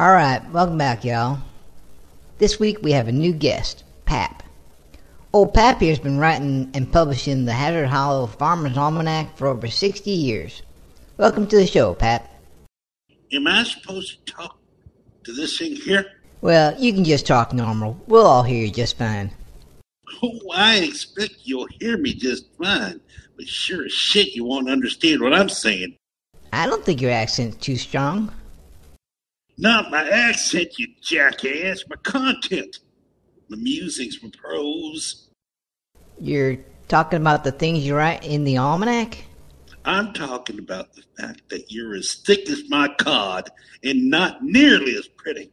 All right, welcome back, y'all. This week we have a new guest, Pap. Old Pap here has been writing and publishing the Hazzard Hollow Farmer's Almanac for over 60 years. Welcome to the show, Pap. Am I supposed to talk to this thing here? Well, you can just talk normal. We'll all hear you just fine. Oh, I expect you'll hear me just fine, but sure as shit you won't understand what I'm saying. I don't think your accent's too strong. Not my accent, you jackass, my content. My music's my prose. You're talking about the things you write in the almanac? I'm talking about the fact that you're as thick as my cod and not nearly as pretty.